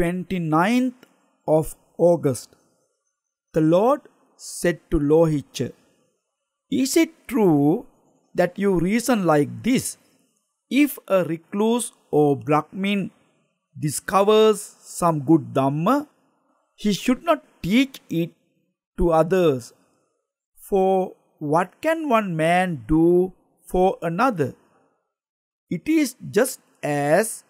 29th of August. The Lord said to Lohicca, Is it true that you reason like this? If a recluse or Brahmin discovers some good Dhamma, he should not teach it to others. For what can one man do for another? It is just as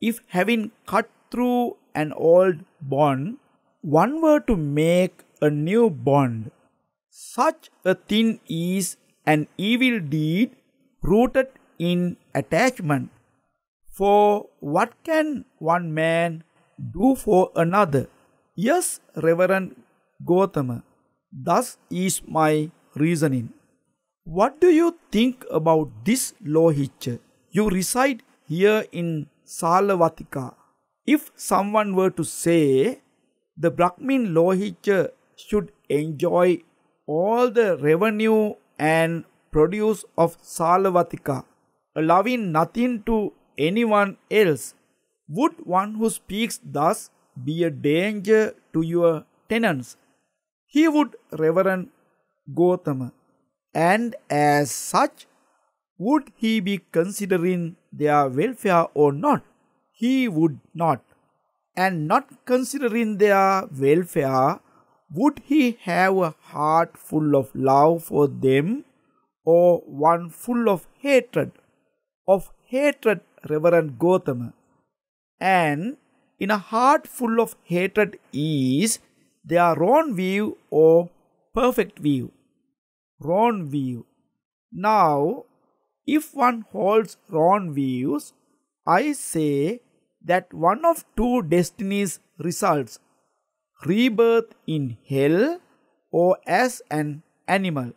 if having cut through an old bond, one were to make a new bond. Such a thing is an evil deed rooted in attachment. For what can one man do for another? Yes, Reverend Gautama, thus is my reasoning. What do you think about this Lohicca? You reside here in Salavatika. If someone were to say the Brahmin Lohicca should enjoy all the revenue and produce of Salavatika, allowing nothing to anyone else, would one who speaks thus be a danger to your tenants? He would, Reverend Gautama, and as such, would he be considering their welfare or not? He would not. And not considering their welfare, would he have a heart full of love for them or one full of hatred? Of hatred, Reverend Gautama. And in a heart full of hatred is there wrong view or perfect view. Wrong view. Now, if one holds wrong views, I say that one of two destinies results rebirth in hell or as an animal.